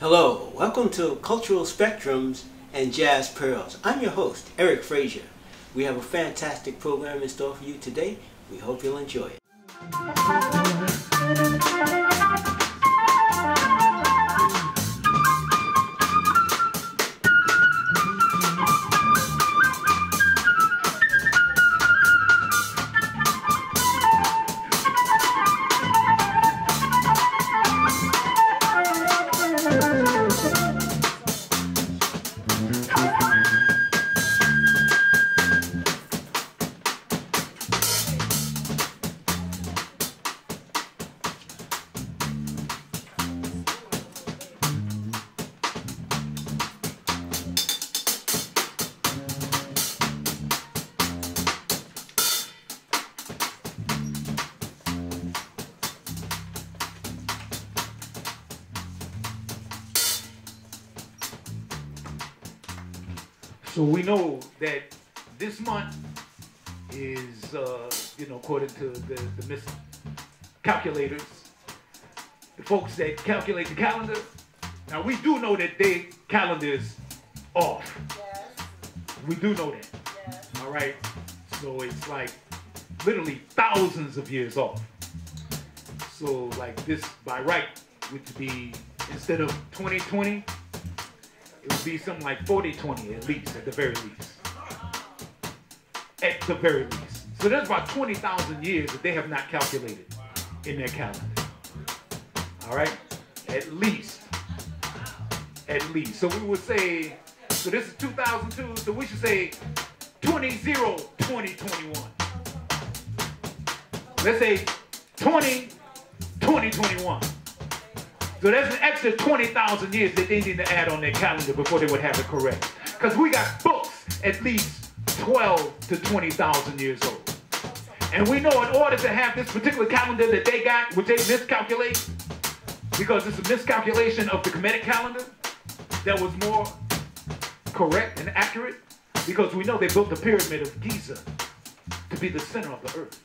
Hello, welcome to Cultural Spectrums and Jazz Pearls. I'm your host, Eric Frazier. We have a fantastic program in store for you today. We hope you'll enjoy it. Know that this month is, uh, you know, according to the, the miss calculators, the folks that calculate the calendar. Now we do know that their calendar is off. Yes. We do know that. Yes. All right. So it's like literally thousands of years off. So like this by right would be instead of 2020, it would be something like 4020 at least, at the very least. At the very least. So that's about 20,000 years that they have not calculated in their calendar. All right? At least. At least. So we would say, so this is 2002, so we should say 20 0 2021. Let's say 20 2021. So there's an extra 20,000 years that they need to add on their calendar before they would have it correct. Because we got books at least 12 to 20,000 years old. And we know in order to have this particular calendar that they got, which they miscalculate, because it's a miscalculation of the Kemetic calendar that was more correct and accurate, because we know they built the pyramid of Giza to be the center of the earth.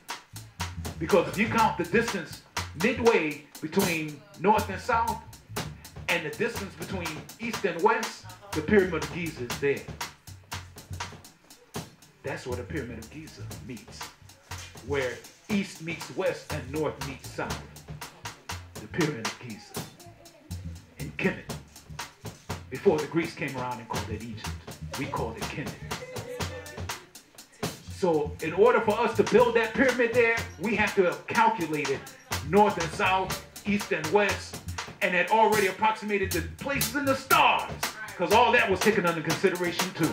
Because if you count the distance midway between north and south, and the distance between east and west, the Pyramid of Giza is there. That's where the Pyramid of Giza meets, where east meets west and north meets south. The Pyramid of Giza in Kemet. Before the Greeks came around and called it Egypt, we called it Kemet. So in order for us to build that pyramid there, we have to have calculated north and south, east and west, and had already approximated the places in the stars, because all that was taken under consideration too.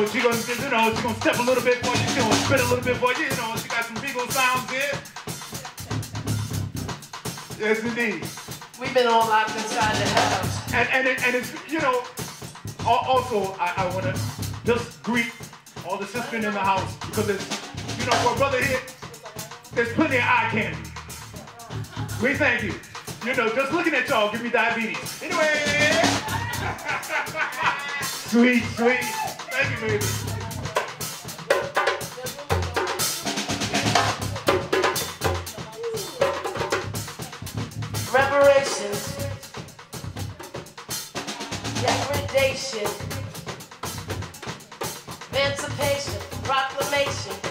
Know, she gonna, you know, she gonna step a little bit for you, she gonna spit a little bit for you, you know, she got some legal sounds here. Yes, indeed. we've been all locked inside the house. And, and, it, and it's, you know, also, I, I want to just greet all the sisters in the house because it's, you know, for a brother here, there's plenty of eye candy. We thank you. You know, just looking at y'all give me diabetes. Anyway. sweet, sweet. Reparations. Degradation. Emancipation. Proclamation.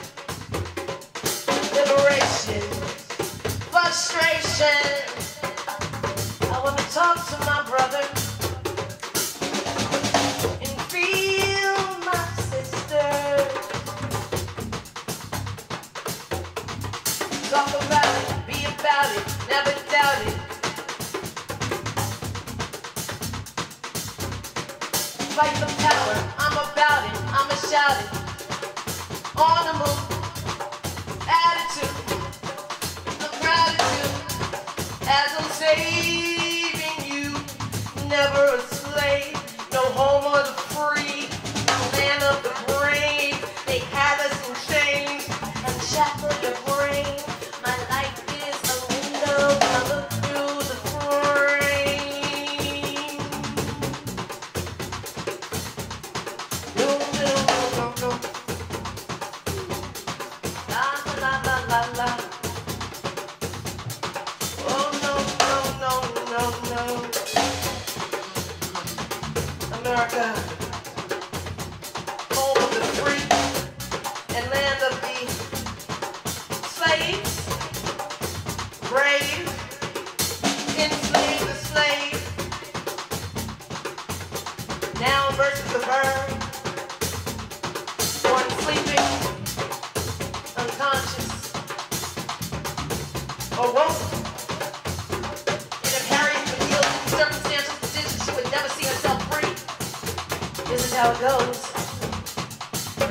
How it goes.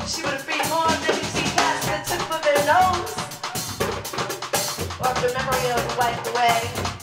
She would have been more than you see past the tip of their nose. Or the memory of wiped away.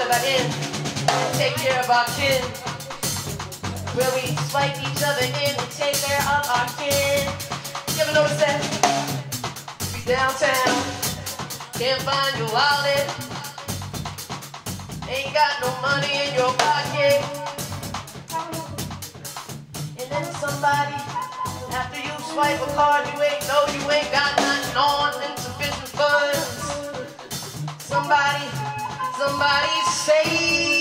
Each and take care of our kin where we swipe each other in and take care of our kin. You ever notice that? You downtown, can't find your wallet, ain't got no money in your pocket. And then somebody, after you swipe a card, you ain't know you ain't got nothing on insufficient funds. Somebody, somebody's saving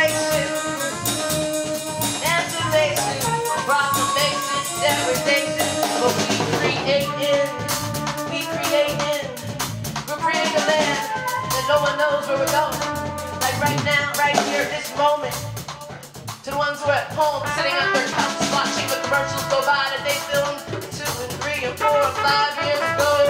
Declaration, Emancipation, Proclamation, Devastation. But we creating, we creating, we're creating a land that no one knows where we're going. Like right now, right here, this moment. To the ones who are at home, sitting on their couch, watching the commercials go by that they filmed two and three and four and five years ago.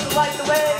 Like the way.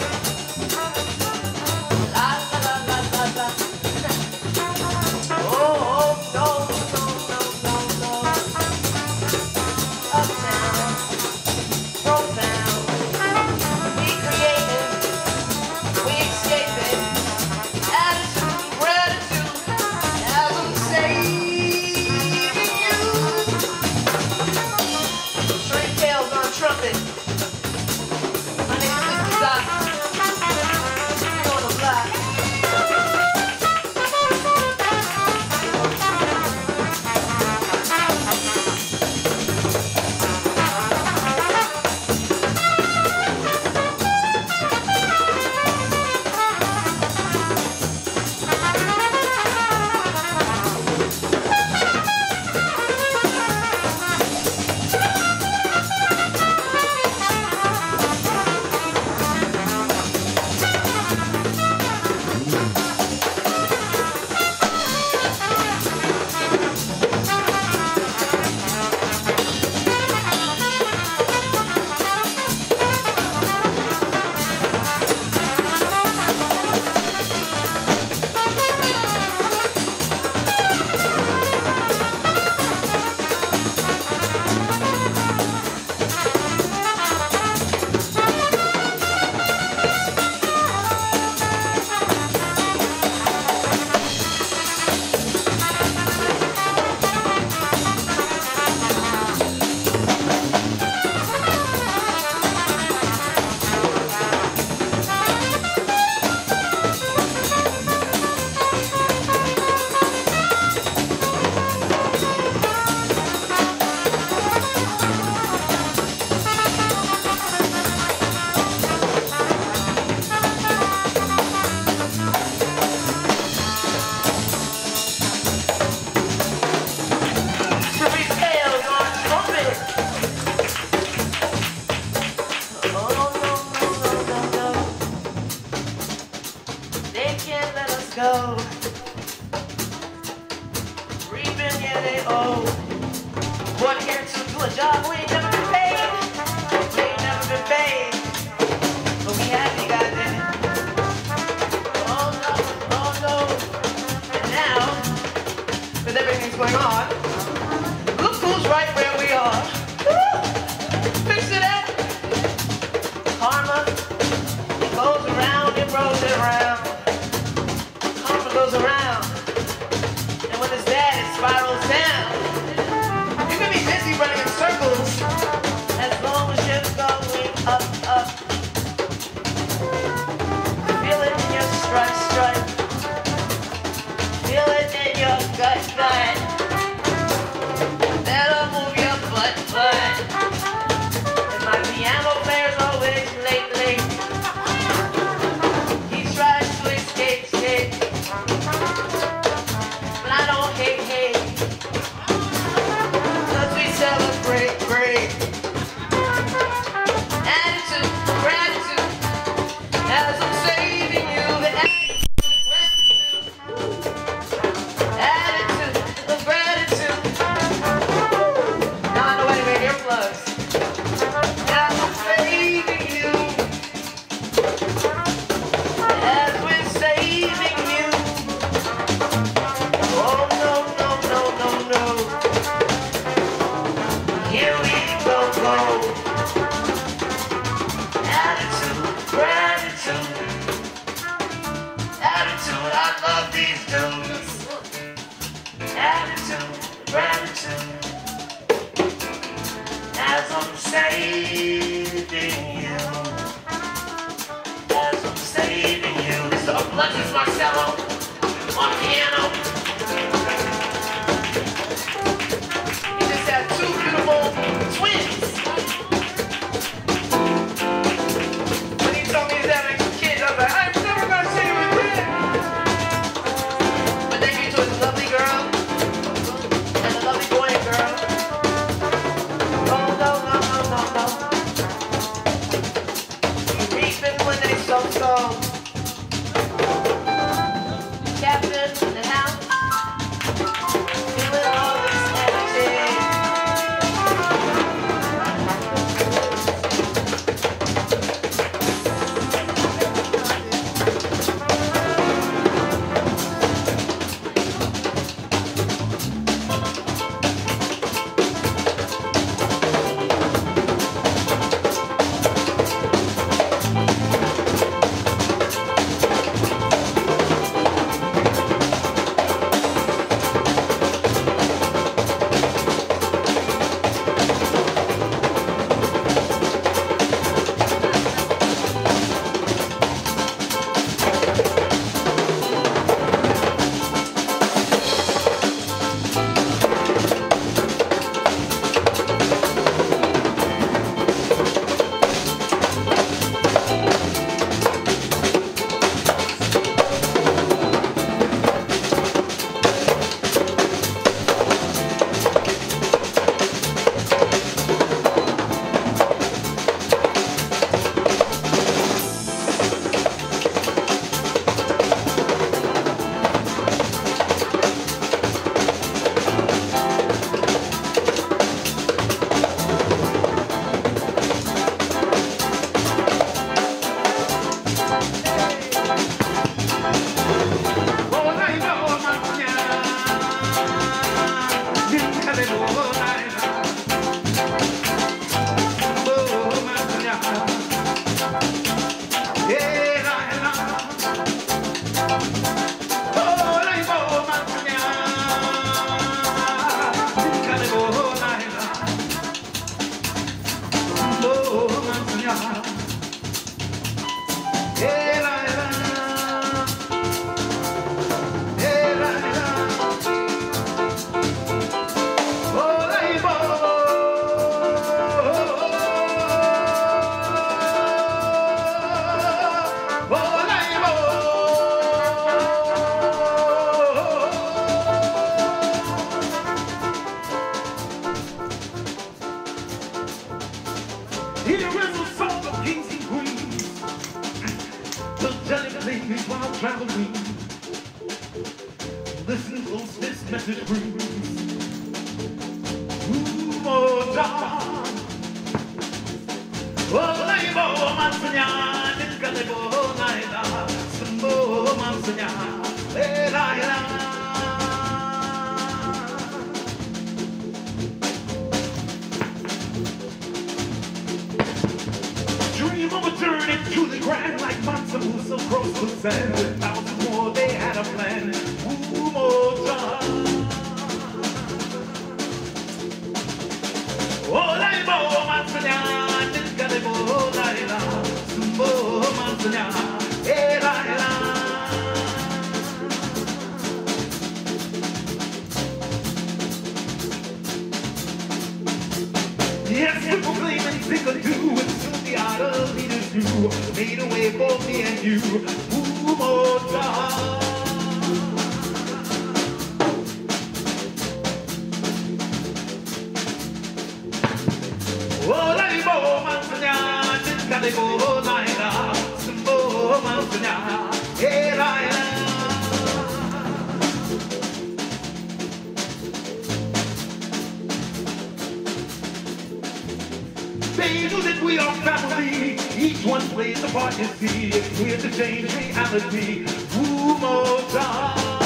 change that we are family. Each one plays a part in the if we're to change reality. Who more time?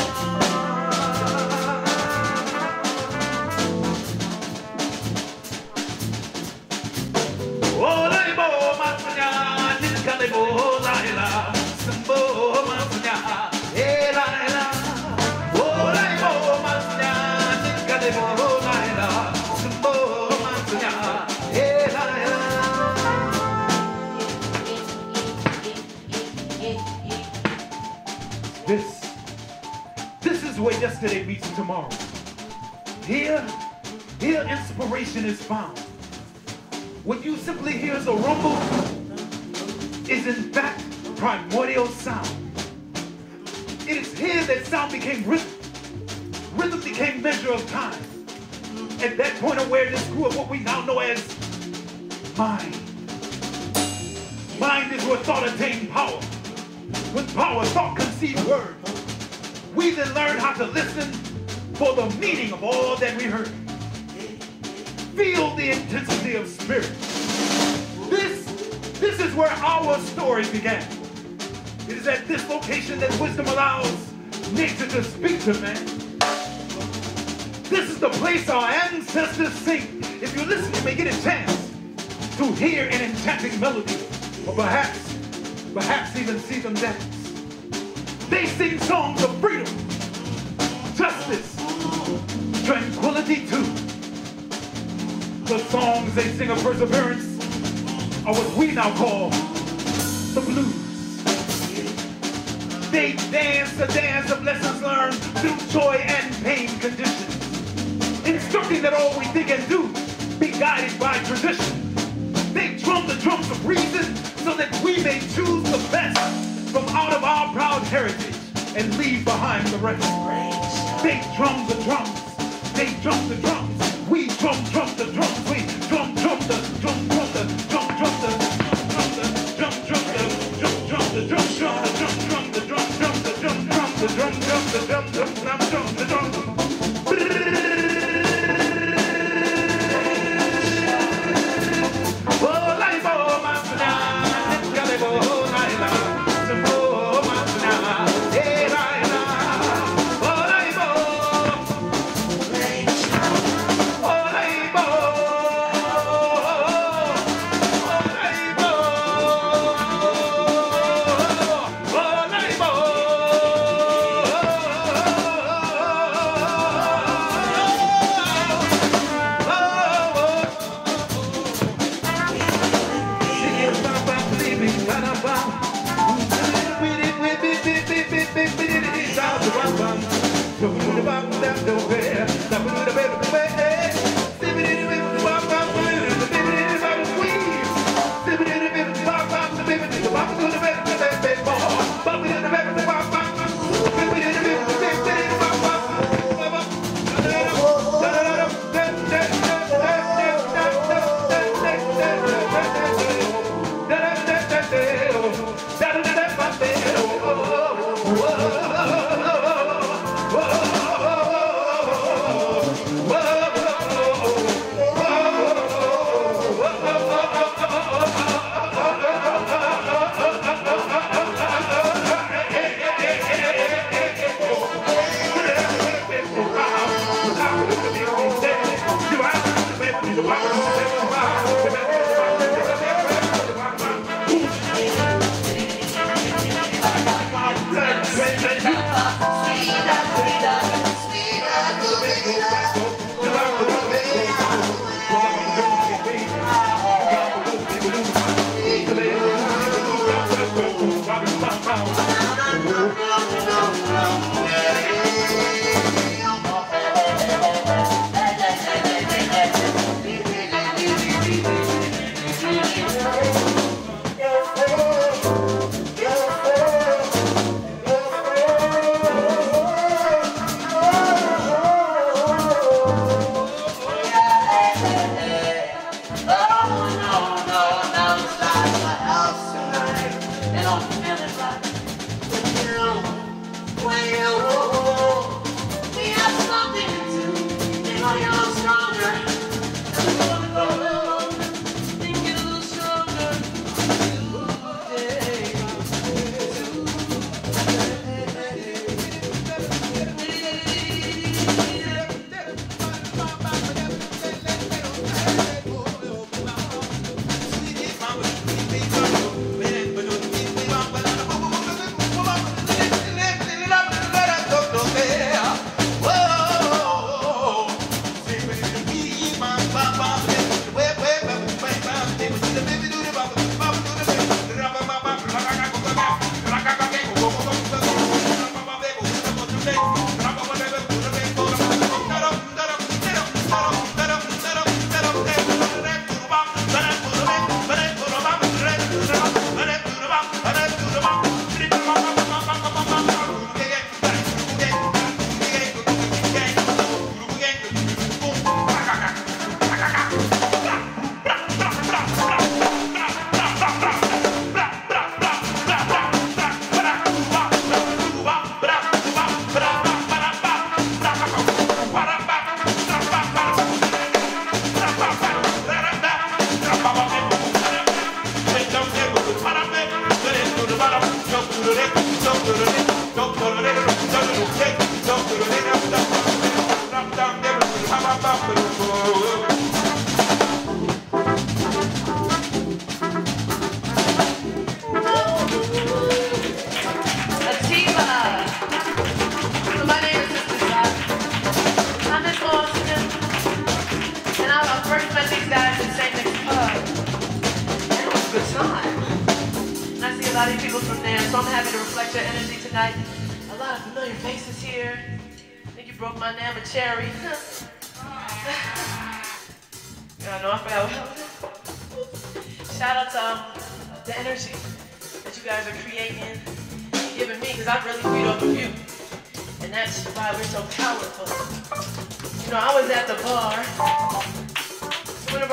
Is found. What you simply hear as a rumble is in fact primordial sound. It is here that sound became rhythm. Rhythm became measure of time. At that point awareness grew up what we now know as mind. Mind is where thought attained power. With power, thought conceived word. We then learned how to listen for the meaning of all that we heard. Feel the intensity of spirit. This, this is where our story began. It is at this location that wisdom allows nature to speak to man. This is the place our ancestors sing. If you listen, you may get a chance to hear an enchanting melody, or perhaps, perhaps even see them dance. They sing songs of freedom, justice, tranquility too. The songs they sing of perseverance are what we now call the blues. They dance the dance of lessons learned through joy and pain conditions. Instructing that all we think and do be guided by tradition. They drum the drums of reason so that we may choose the best from out of our proud heritage and leave behind the rest. They drum the drums. They drum the drums. We drum, drum the drums. We drum, drum the drum, drum the drum, drum the drum, drum the drum, drum the drum, drum the drum, drum the drum, drum the drum, drum the drum, drum the drum, drum the drum, drum, drum, drum the drum.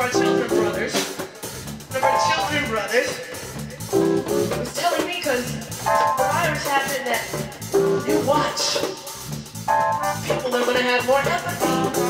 our children brothers, one of our children brothers, was telling me because the virus happened that you watch, people are going to have more empathy.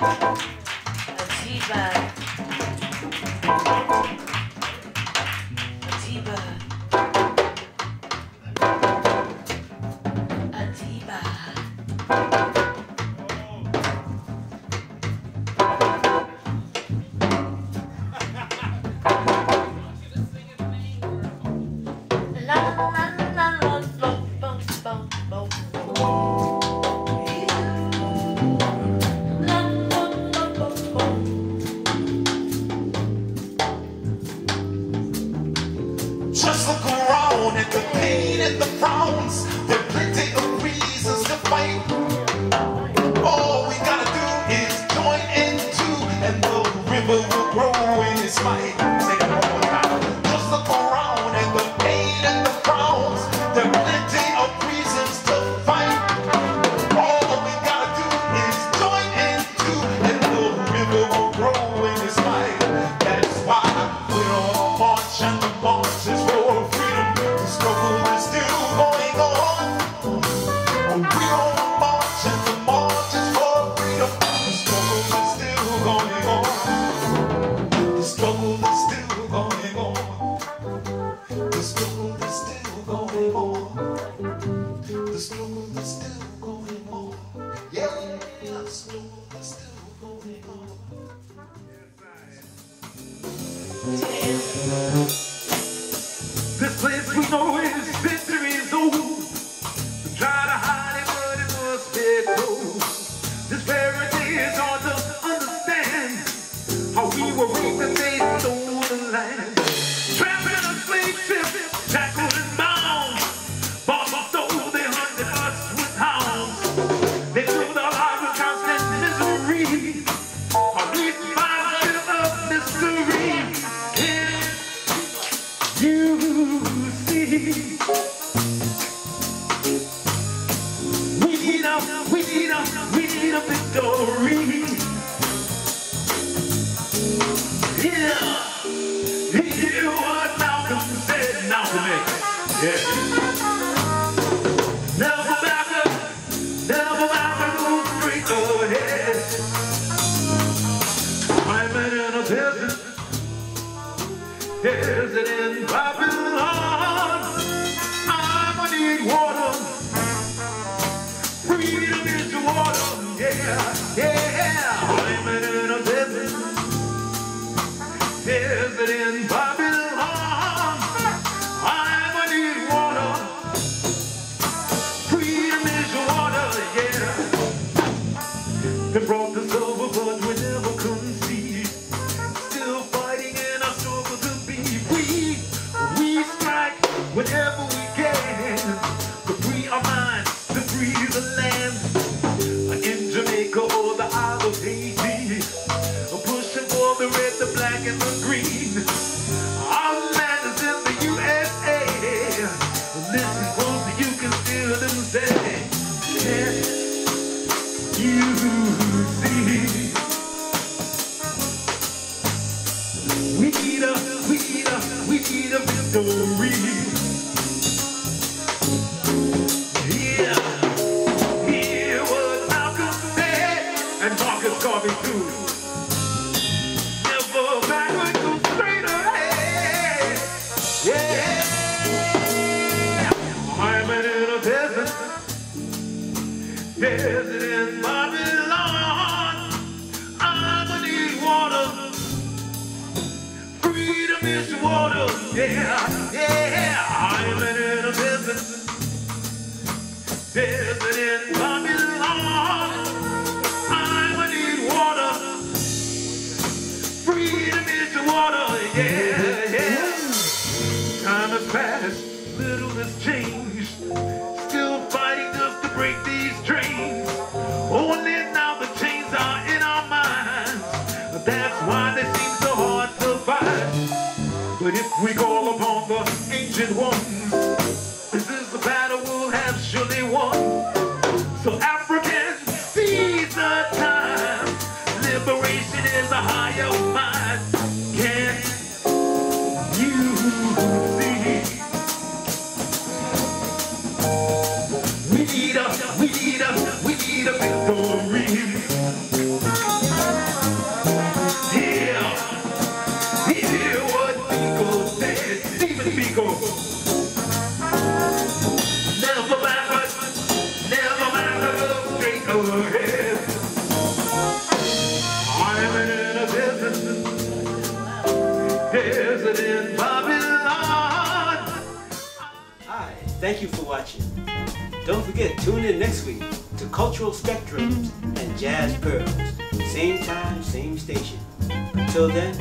Atiba. Atiba. Stole Jazz Pearls. Same time, same station. Until then,